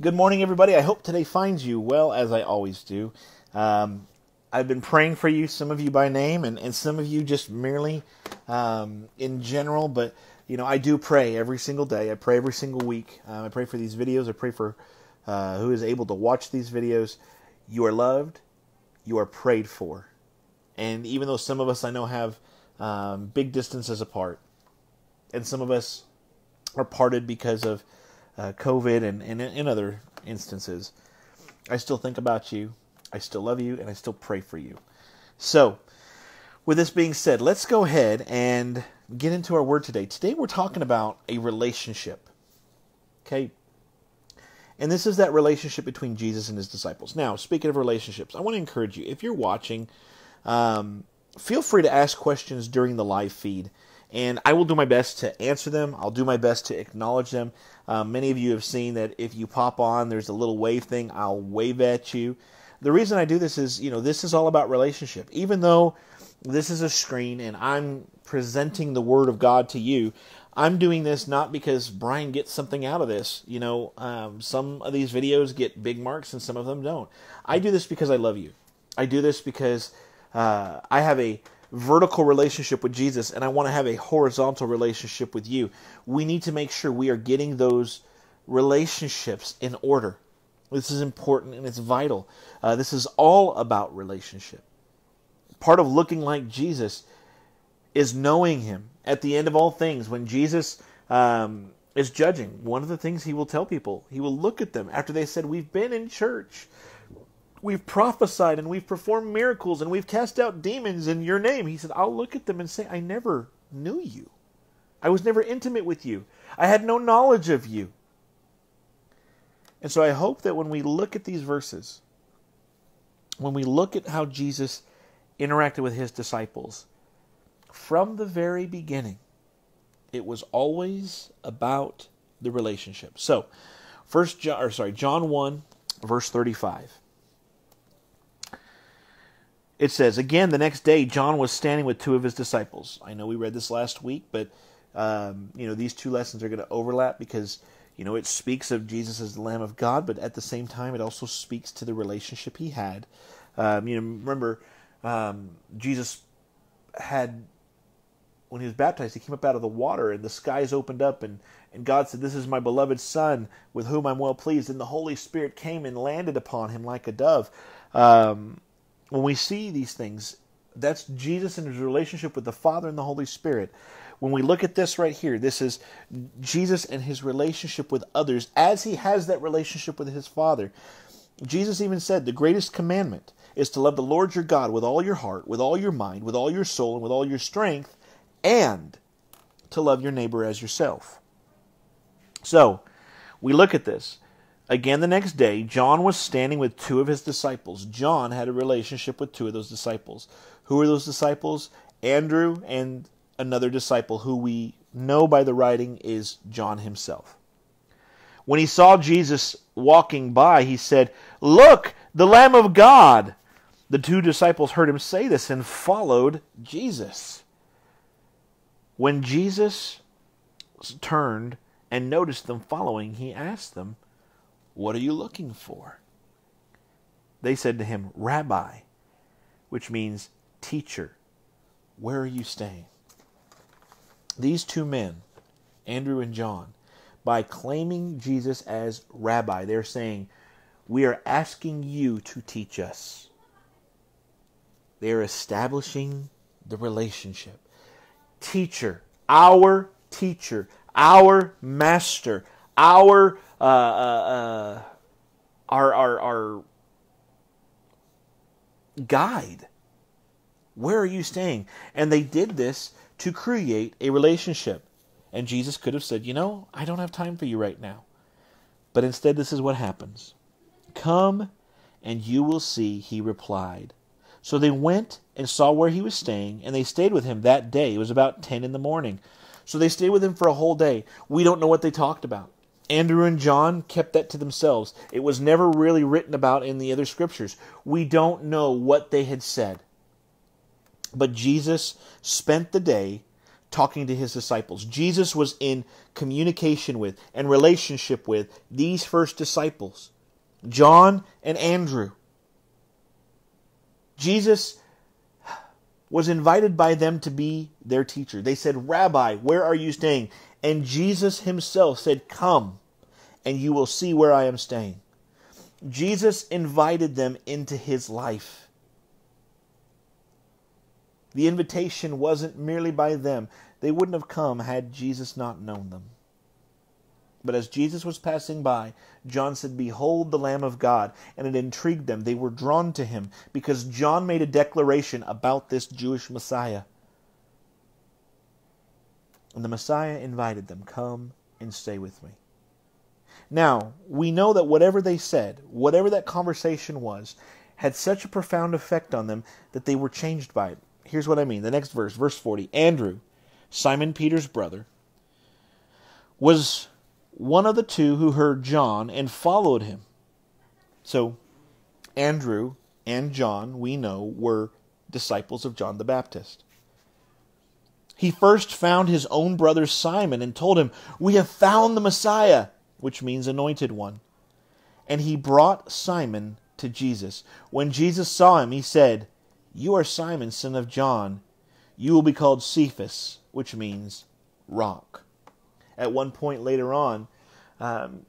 Good morning, everybody. I hope today finds you well, as I always do. Um, I've been praying for you, some of you by name, and, and some of you just merely um, in general. But, you know, I do pray every single day. I pray every single week. Uh, I pray for these videos. I pray for uh, who is able to watch these videos. You are loved. You are prayed for. And even though some of us I know have um, big distances apart, and some of us are parted because of uh, COVID and, and in other instances, I still think about you. I still love you, and I still pray for you. So, with this being said, let's go ahead and get into our word today. Today we're talking about a relationship. Okay? And this is that relationship between Jesus and his disciples. Now, speaking of relationships, I want to encourage you if you're watching, um, feel free to ask questions during the live feed and I will do my best to answer them. I'll do my best to acknowledge them. Um, many of you have seen that if you pop on, there's a little wave thing. I'll wave at you. The reason I do this is, you know, this is all about relationship. Even though this is a screen and I'm presenting the Word of God to you, I'm doing this not because Brian gets something out of this. You know, um, some of these videos get big marks and some of them don't. I do this because I love you. I do this because uh, I have a vertical relationship with Jesus and I want to have a horizontal relationship with you, we need to make sure we are getting those relationships in order. This is important and it's vital. Uh, this is all about relationship. Part of looking like Jesus is knowing Him. At the end of all things, when Jesus um, is judging, one of the things He will tell people, He will look at them after they said, We've been in church we've prophesied and we've performed miracles and we've cast out demons in your name. He said, I'll look at them and say, I never knew you. I was never intimate with you. I had no knowledge of you. And so I hope that when we look at these verses, when we look at how Jesus interacted with his disciples, from the very beginning, it was always about the relationship. So, first John or sorry, John 1 verse 35. It says, Again, the next day, John was standing with two of his disciples. I know we read this last week, but um, you know these two lessons are going to overlap because you know it speaks of Jesus as the Lamb of God, but at the same time, it also speaks to the relationship he had. Um, you know, remember um, Jesus had when he was baptized, he came up out of the water, and the skies opened up, and and God said, "This is my beloved Son, with whom I'm well pleased." And the Holy Spirit came and landed upon him like a dove. Um, when we see these things, that's Jesus and his relationship with the Father and the Holy Spirit. When we look at this right here, this is Jesus and his relationship with others as he has that relationship with his Father. Jesus even said the greatest commandment is to love the Lord your God with all your heart, with all your mind, with all your soul, and with all your strength, and to love your neighbor as yourself. So, we look at this. Again, the next day, John was standing with two of his disciples. John had a relationship with two of those disciples. Who were those disciples? Andrew and another disciple who we know by the writing is John himself. When he saw Jesus walking by, he said, Look, the Lamb of God! The two disciples heard him say this and followed Jesus. When Jesus turned and noticed them following, he asked them, what are you looking for? They said to him, Rabbi, which means teacher, where are you staying? These two men, Andrew and John, by claiming Jesus as rabbi, they're saying, We are asking you to teach us. They are establishing the relationship. Teacher, our teacher, our master, our uh, uh, uh, our, our, our guide. Where are you staying? And they did this to create a relationship. And Jesus could have said, You know, I don't have time for you right now. But instead, this is what happens Come and you will see, he replied. So they went and saw where he was staying, and they stayed with him that day. It was about 10 in the morning. So they stayed with him for a whole day. We don't know what they talked about. Andrew and John kept that to themselves. It was never really written about in the other scriptures. We don't know what they had said. But Jesus spent the day talking to his disciples. Jesus was in communication with and relationship with these first disciples, John and Andrew. Jesus was invited by them to be their teacher. They said, Rabbi, where are you staying? And Jesus himself said, Come, and you will see where I am staying. Jesus invited them into his life. The invitation wasn't merely by them. They wouldn't have come had Jesus not known them. But as Jesus was passing by, John said, Behold the Lamb of God. And it intrigued them. They were drawn to him because John made a declaration about this Jewish Messiah. And the Messiah invited them, Come and stay with me. Now, we know that whatever they said, whatever that conversation was, had such a profound effect on them that they were changed by it. Here's what I mean. The next verse, verse 40. Andrew, Simon Peter's brother, was one of the two who heard John and followed him. So, Andrew and John, we know, were disciples of John the Baptist. He first found his own brother Simon and told him, We have found the Messiah, which means anointed one. And he brought Simon to Jesus. When Jesus saw him, he said, You are Simon, son of John. You will be called Cephas, which means rock at one point later on, um,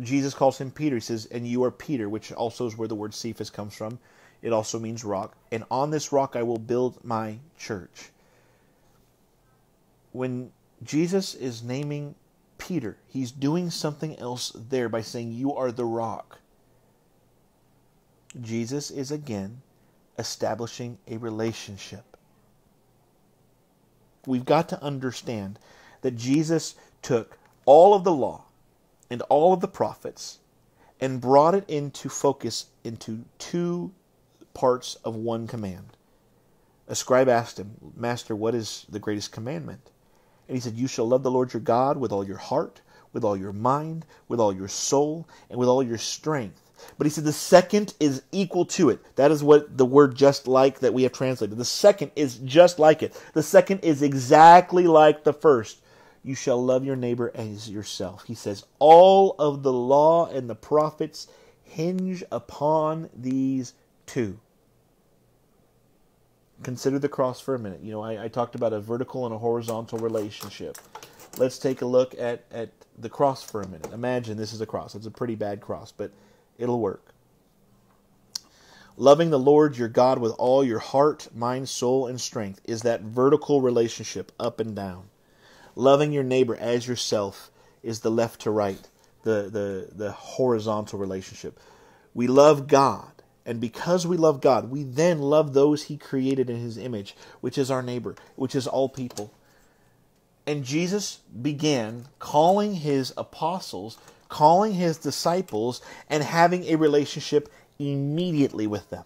Jesus calls him Peter. He says, And you are Peter, which also is where the word Cephas comes from. It also means rock. And on this rock I will build my church. When Jesus is naming Peter, he's doing something else there by saying, You are the rock. Jesus is again establishing a relationship we've got to understand that Jesus took all of the law and all of the prophets and brought it into focus into two parts of one command. A scribe asked him, Master, what is the greatest commandment? And he said, You shall love the Lord your God with all your heart, with all your mind, with all your soul, and with all your strength. But he said the second is equal to it. That is what the word just like that we have translated. The second is just like it. The second is exactly like the first. You shall love your neighbor as yourself. He says all of the law and the prophets hinge upon these two. Consider the cross for a minute. You know, I, I talked about a vertical and a horizontal relationship. Let's take a look at, at the cross for a minute. Imagine this is a cross. It's a pretty bad cross, but it'll work. Loving the Lord your God with all your heart, mind, soul, and strength is that vertical relationship up and down. Loving your neighbor as yourself is the left to right, the, the, the horizontal relationship. We love God, and because we love God, we then love those He created in His image, which is our neighbor, which is all people. And Jesus began calling His apostles calling his disciples and having a relationship immediately with them.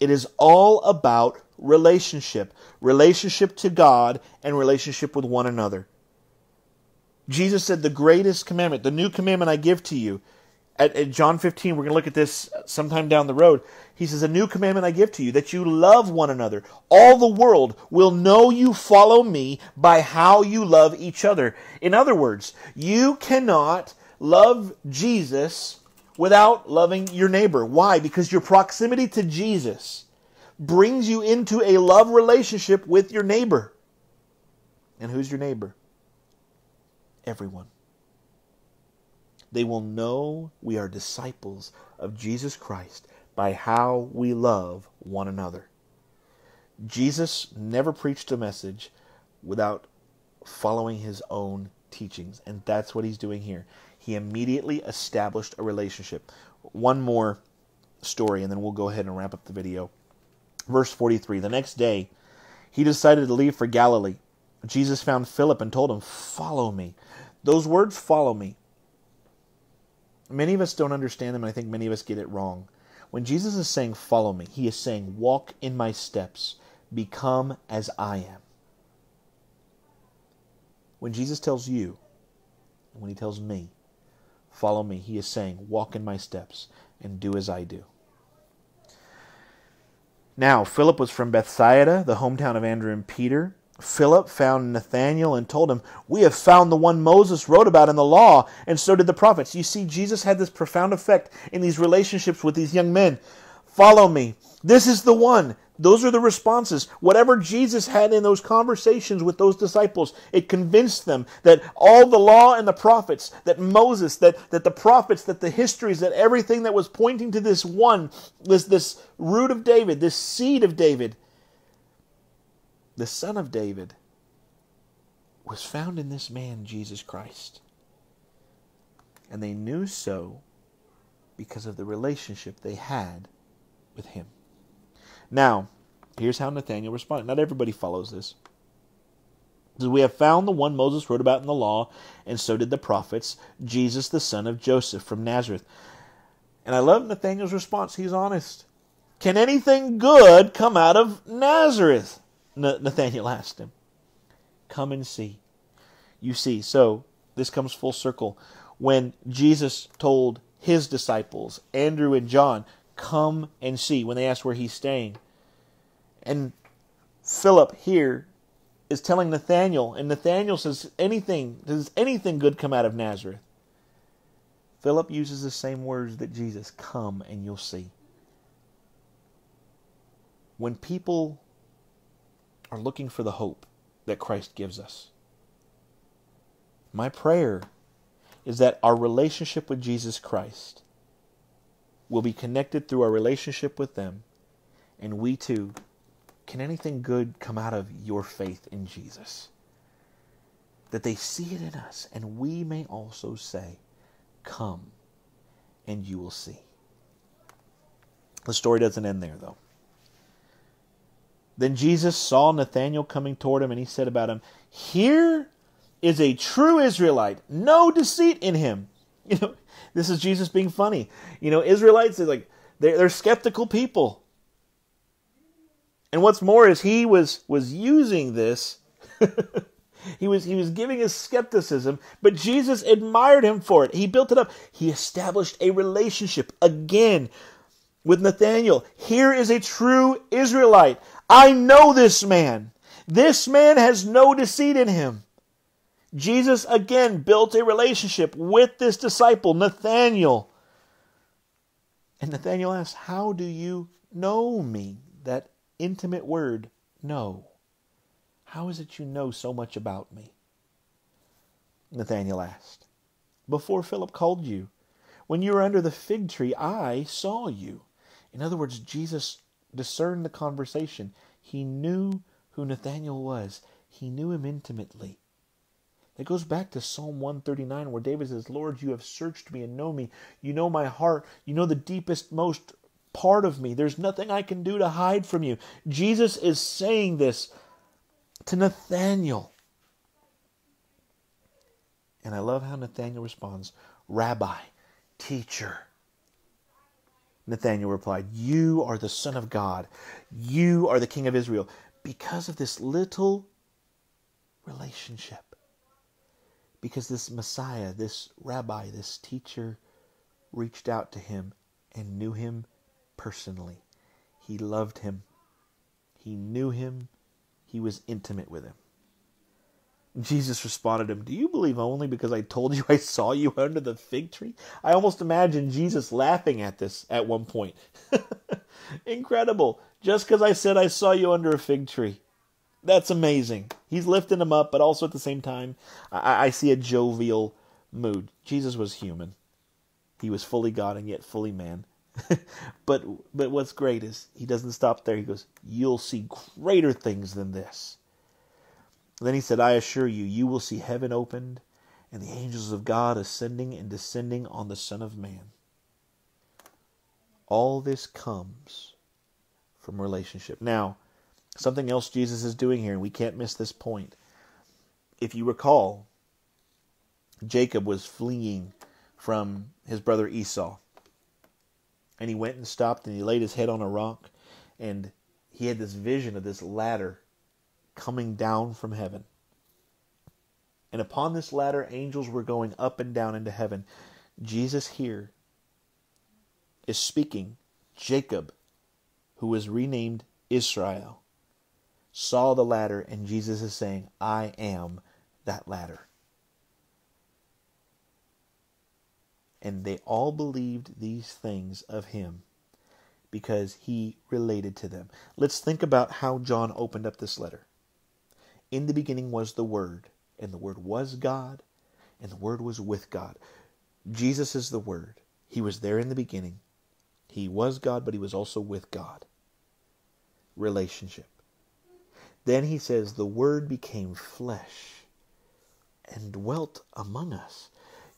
It is all about relationship relationship to God and relationship with one another. Jesus said, The greatest commandment, the new commandment I give to you, at, at John 15, we're going to look at this sometime down the road. He says, A new commandment I give to you, that you love one another. All the world will know you follow me by how you love each other. In other words, you cannot love Jesus without loving your neighbor. Why? Because your proximity to Jesus brings you into a love relationship with your neighbor. And who's your neighbor? Everyone. They will know we are disciples of Jesus Christ by how we love one another. Jesus never preached a message without following his own teachings, and that's what he's doing here. He immediately established a relationship. One more story, and then we'll go ahead and wrap up the video. Verse 43 The next day, he decided to leave for Galilee. Jesus found Philip and told him, Follow me. Those words, follow me, Many of us don't understand them, and I think many of us get it wrong. When Jesus is saying, Follow me, he is saying, Walk in my steps, become as I am. When Jesus tells you, and when he tells me, Follow me, he is saying, Walk in my steps and do as I do. Now, Philip was from Bethsaida, the hometown of Andrew and Peter. Philip found Nathanael and told him, We have found the one Moses wrote about in the law, and so did the prophets. You see, Jesus had this profound effect in these relationships with these young men. Follow me. This is the one. Those are the responses. Whatever Jesus had in those conversations with those disciples, it convinced them that all the law and the prophets, that Moses, that, that the prophets, that the histories, that everything that was pointing to this one, this, this root of David, this seed of David, the son of David, was found in this man, Jesus Christ. And they knew so because of the relationship they had with him. Now, here's how Nathanael responded. Not everybody follows this. We have found the one Moses wrote about in the law, and so did the prophets, Jesus the son of Joseph from Nazareth. And I love Nathanael's response. He's honest. Can anything good come out of Nazareth? Nathanael asked him. Come and see. You see, so this comes full circle. When Jesus told his disciples, Andrew and John, come and see, when they asked where he's staying, and Philip here is telling Nathanael, and Nathanael says, Anything, does anything good come out of Nazareth? Philip uses the same words that Jesus, come and you'll see. When people are looking for the hope that Christ gives us, my prayer is that our relationship with Jesus Christ will be connected through our relationship with them, and we too can anything good come out of your faith in Jesus? That they see it in us, and we may also say, Come, and you will see. The story doesn't end there, though. Then Jesus saw Nathanael coming toward him, and he said about him, Here is a true Israelite, no deceit in him. You know, this is Jesus being funny. You know, Israelites are like they're, they're skeptical people. And what's more is he was was using this. he was he was giving his skepticism, but Jesus admired him for it. He built it up. He established a relationship again with Nathanael. Here is a true Israelite. I know this man. This man has no deceit in him. Jesus again built a relationship with this disciple, Nathanael. And Nathanael asks, How do you know me? That intimate word, know. How is it you know so much about me? Nathanael asked. Before Philip called you, when you were under the fig tree, I saw you. In other words, Jesus discerned the conversation. He knew who Nathanael was, he knew him intimately. It goes back to Psalm 139 where David says, Lord, you have searched me and know me. You know my heart. You know the deepest, most part of me. There's nothing I can do to hide from you. Jesus is saying this to Nathanael. And I love how Nathanael responds Rabbi, teacher. Nathanael replied, You are the Son of God. You are the King of Israel. Because of this little relationship. Because this Messiah, this rabbi, this teacher reached out to him and knew him personally. He loved him. He knew him. He was intimate with him. Jesus responded to him, Do you believe only because I told you I saw you under the fig tree? I almost imagine Jesus laughing at this at one point. Incredible. Just because I said I saw you under a fig tree. That's amazing. He's lifting him up, but also at the same time, I, I see a jovial mood. Jesus was human. He was fully God and yet fully man. but but what's great is he doesn't stop there. He goes, "You'll see greater things than this." Then he said, "I assure you, you will see heaven opened and the angels of God ascending and descending on the Son of Man." All this comes from relationship. Now, something else Jesus is doing here, and we can't miss this point. If you recall, Jacob was fleeing from his brother Esau and he went and stopped and he laid his head on a rock and he had this vision of this ladder coming down from heaven. And upon this ladder, angels were going up and down into heaven. Jesus here is speaking Jacob, who was renamed Israel saw the ladder, and Jesus is saying, I am that ladder. And they all believed these things of him because he related to them. Let's think about how John opened up this letter. In the beginning was the Word, and the Word was God, and the Word was with God. Jesus is the Word. He was there in the beginning. He was God, but he was also with God. Relationship. Then he says, The Word became flesh and dwelt among us.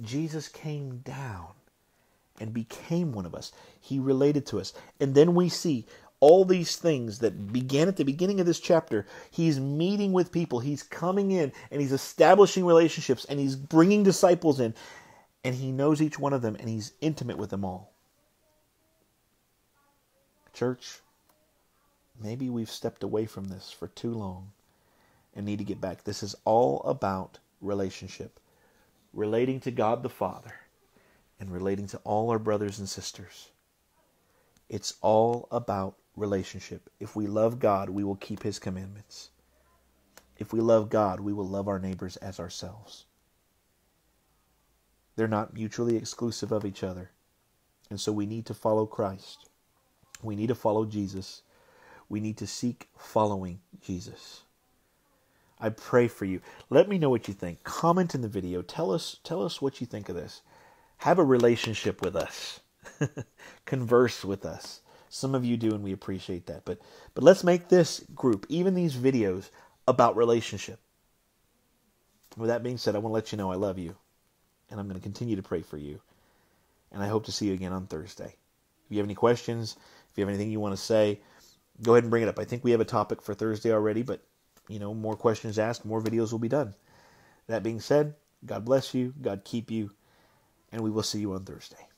Jesus came down and became one of us. He related to us. And then we see all these things that began at the beginning of this chapter. He's meeting with people, he's coming in and he's establishing relationships and he's bringing disciples in. And he knows each one of them and he's intimate with them all. Church, maybe we've stepped away from this for too long and need to get back. This is all about relationship, relating to God the Father and relating to all our brothers and sisters. It's all about relationship. If we love God, we will keep His commandments. If we love God, we will love our neighbors as ourselves. They're not mutually exclusive of each other. And so we need to follow Christ. We need to follow Jesus. We need to seek following Jesus. I pray for you. Let me know what you think. Comment in the video. Tell us tell us what you think of this have a relationship with us, converse with us. Some of you do, and we appreciate that. But but let's make this group, even these videos, about relationship. With that being said, I want to let you know I love you, and I'm going to continue to pray for you. And I hope to see you again on Thursday. If you have any questions, if you have anything you want to say, go ahead and bring it up. I think we have a topic for Thursday already, but you know, more questions asked, more videos will be done. That being said, God bless you, God keep you, and we will see you on Thursday.